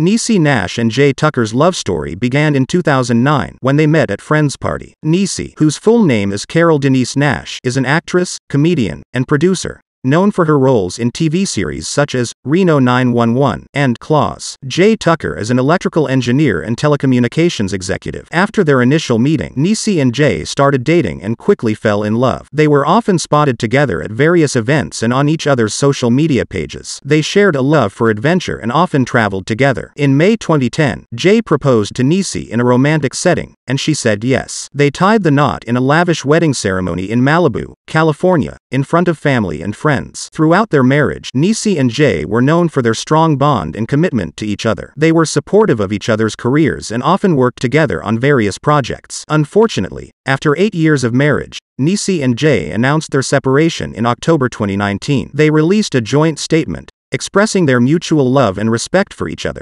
Niecy Nash and Jay Tucker's love story began in 2009 when they met at Friends Party. Niecy, whose full name is Carol Denise Nash, is an actress, comedian, and producer known for her roles in TV series such as Reno 911 and Claws. Jay Tucker is an electrical engineer and telecommunications executive. After their initial meeting, Niecy and Jay started dating and quickly fell in love. They were often spotted together at various events and on each other's social media pages. They shared a love for adventure and often traveled together. In May 2010, Jay proposed to Niecy in a romantic setting, and she said yes. They tied the knot in a lavish wedding ceremony in Malibu, California, in front of family and friends. Throughout their marriage, Niecy and Jay were known for their strong bond and commitment to each other. They were supportive of each other's careers and often worked together on various projects. Unfortunately, after eight years of marriage, Niecy and Jay announced their separation in October 2019. They released a joint statement, expressing their mutual love and respect for each other.